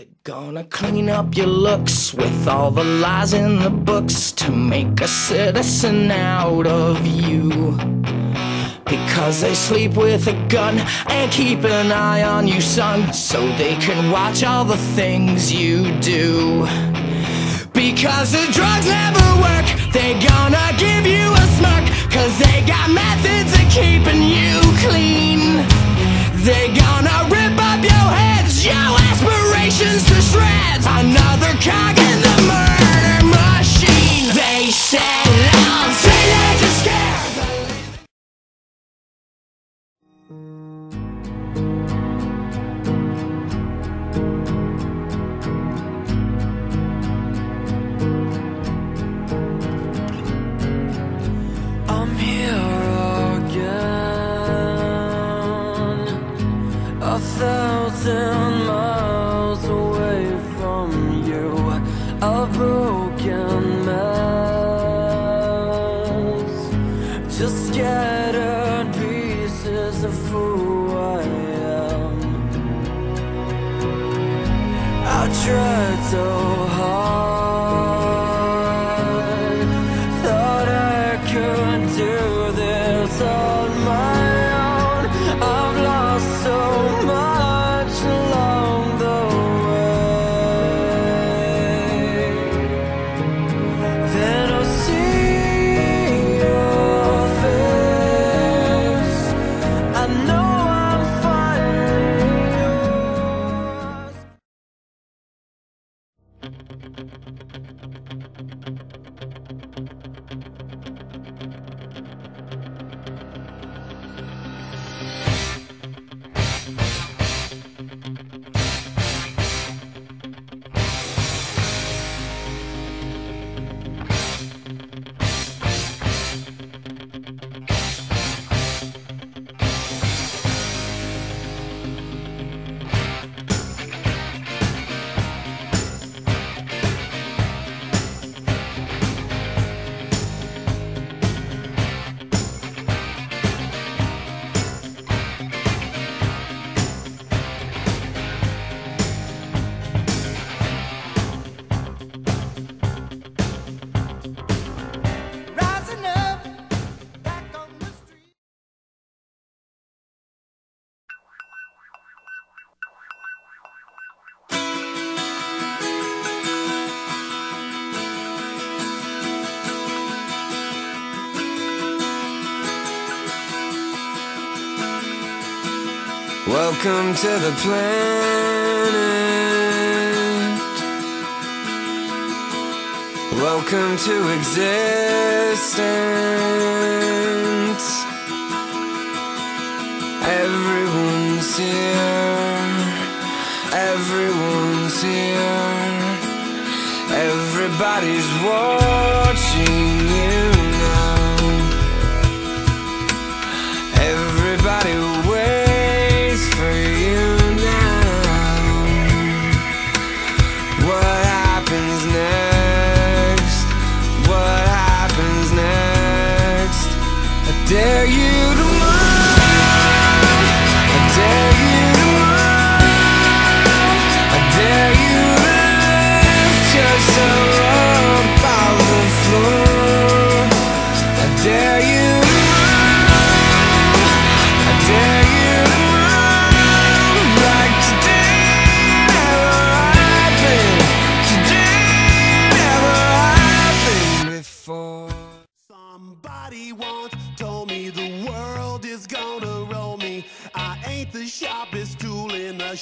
They're gonna clean up your looks with all the lies in the books to make a citizen out of you. Because they sleep with a gun and keep an eye on you, son, so they can watch all the things you do. Because the drugs never work, they're gonna give you a smirk, cause they got methods of keeping you clean. Just scattered pieces of who I am. I tried so oh, Welcome to the planet. Welcome to existence. Everyone's here. Everyone's here. Everybody's watching dare you to move.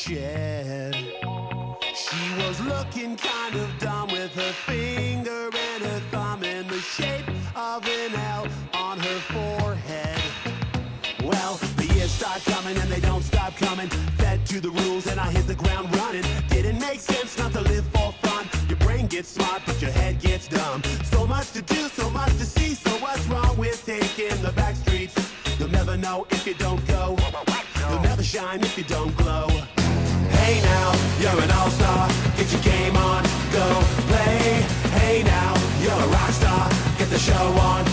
Shed. She was looking kind of dumb with her finger and her thumb in the shape of an L on her forehead. Well, the years start coming and they don't stop coming. Fed to the rules and I hit the ground running. Didn't make sense not to live for fun. Your brain gets smart, but your head gets dumb. So much to do, so much to see. So what's wrong with taking the back streets? You'll never know if you don't go. You'll never shine if you don't glow. Hey now, you're an all-star. Get your game on, go play. Hey now, you're a rock star. Get the show on,